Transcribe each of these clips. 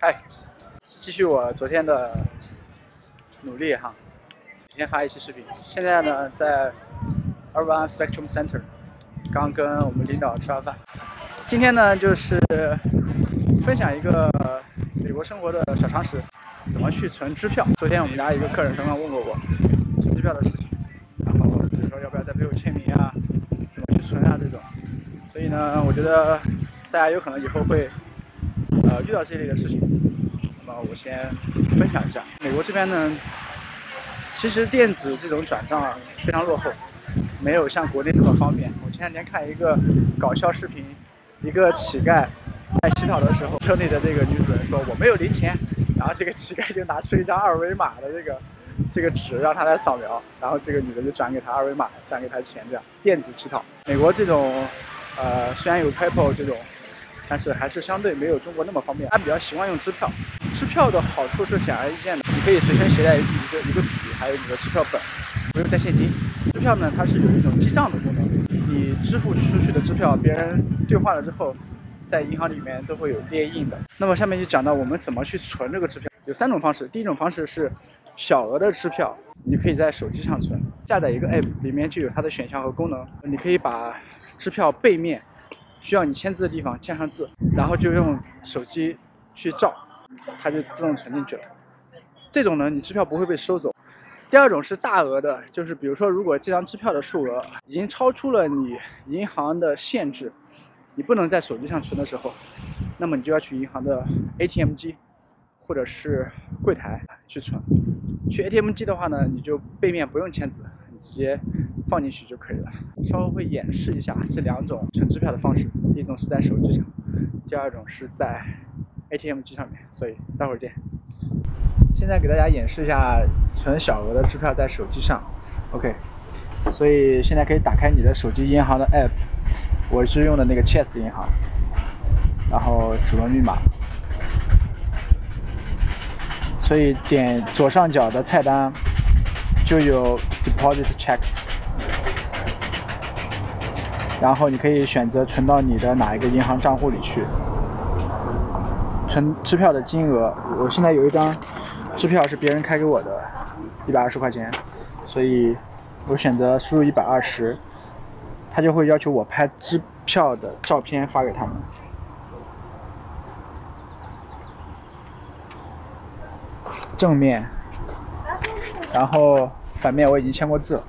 嗨，继续我昨天的努力哈，每天发一期视频。现在呢，在 Urban Spectrum Center，刚跟我们领导吃完饭。今天呢，就是分享一个美国生活的小常识，怎么去存支票。昨天我们家一个客人刚刚问过我存支票的事情，然后比如说要不要在背后签名啊，怎么去存啊这种。所以呢，我觉得大家有可能以后会。呃，遇到这类的事情，那么我先分享一下。美国这边呢，其实电子这种转账啊非常落后，没有像国内那么方便。我前两天看一个搞笑视频，一个乞丐在乞讨的时候，车内的这个女主人说我没有零钱，然后这个乞丐就拿出一张二维码的这个这个纸让他来扫描，然后这个女的就转给他二维码，转给他钱，这样电子乞讨。美国这种呃，虽然有 PayPal 这种。但是还是相对没有中国那么方便，他比较习惯用支票。支票的好处是显而易见的，你可以随身携带一个一个笔，还有你的支票本，不用带现金。支票呢，它是有一种记账的功能，你支付出去的支票，别人兑换了之后，在银行里面都会有列印的。那么下面就讲到我们怎么去存这个支票，有三种方式。第一种方式是小额的支票，你可以在手机上存，下载一个 app，里面就有它的选项和功能，你可以把支票背面。需要你签字的地方签上字，然后就用手机去照，它就自动存进去了。这种呢，你支票不会被收走。第二种是大额的，就是比如说，如果这张支票的数额已经超出了你银行的限制，你不能在手机上存的时候，那么你就要去银行的 ATM 机或者是柜台去存。去 ATM 机的话呢，你就背面不用签字。你直接放进去就可以了。稍后会演示一下这两种存支票的方式。第一种是在手机上，第二种是在 ATM 机上面。所以待会儿见。现在给大家演示一下存小额的支票在手机上。OK。所以现在可以打开你的手机银行的 App，我是用的那个 Chase 银行，然后指纹密码。所以点左上角的菜单。就有 deposit checks，然后你可以选择存到你的哪一个银行账户里去。存支票的金额，我现在有一张支票是别人开给我的，一百二十块钱，所以我选择输入一百二十，他就会要求我拍支票的照片发给他们。正面。然后反面我已经签过字了，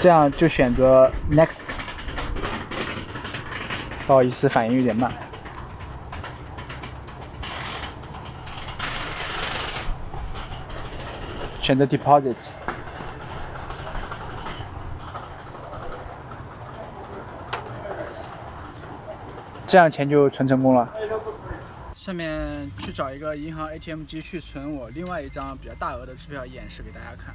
这样就选择 Next。不好意思，反应有点慢。选择 Deposit。这样钱就存成功了。下面去找一个银行 ATM 机去存我另外一张比较大额的支票，演示给大家看。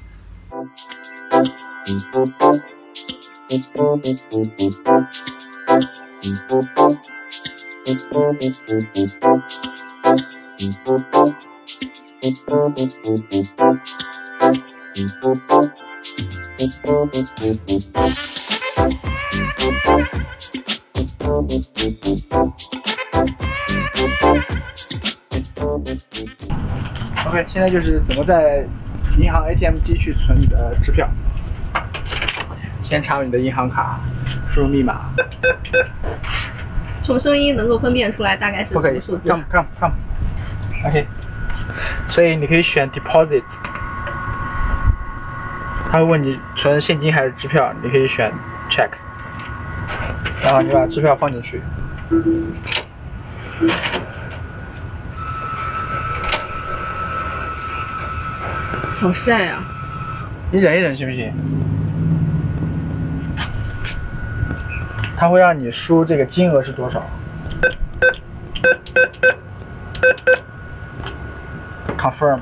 OK，现在就是怎么在银行 ATM 机去存你的支票。先插入你的银行卡，输入密码。从声音能够分辨出来大概是什么数字？Come come come。OK。所以你可以选 Deposit，他会问你存现金还是支票，你可以选 Checks，然后你把支票放进去。好晒啊！你忍一忍行不行？他会让你输这个金额是多少？Confirm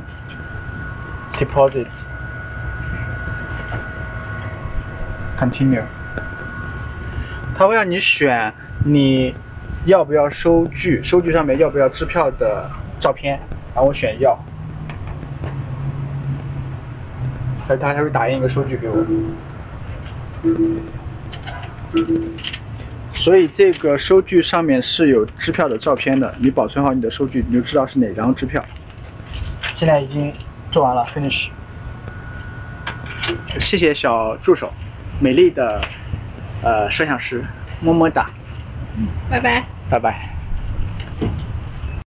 deposit continue。他会让你选你要不要收据，收据上面要不要支票的照片，然后我选要。他他还会打印一个收据给我。所以这个收据上面是有支票的照片的，你保存好你的收据，你就知道是哪张支票。现在已经做完了，finish。谢谢小助手，美丽的呃摄像师，么么哒，拜拜。拜拜。